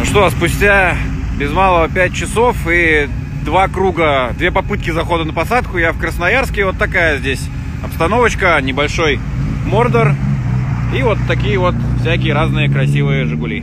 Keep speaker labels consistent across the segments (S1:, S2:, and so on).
S1: Ну что, спустя без малого 5 часов и два круга, две попытки захода на посадку, я в Красноярске. Вот такая здесь обстановочка, небольшой мордор и вот такие вот всякие разные красивые Жигули.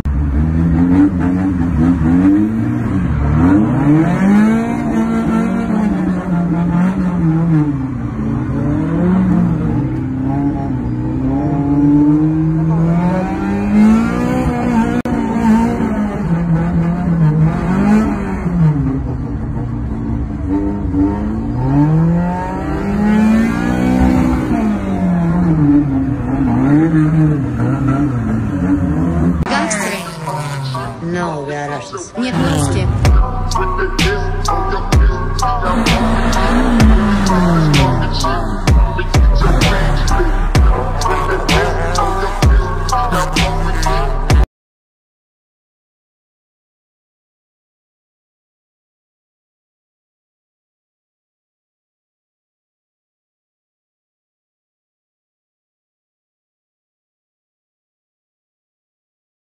S2: No, we are Russians. Нет, мы русские.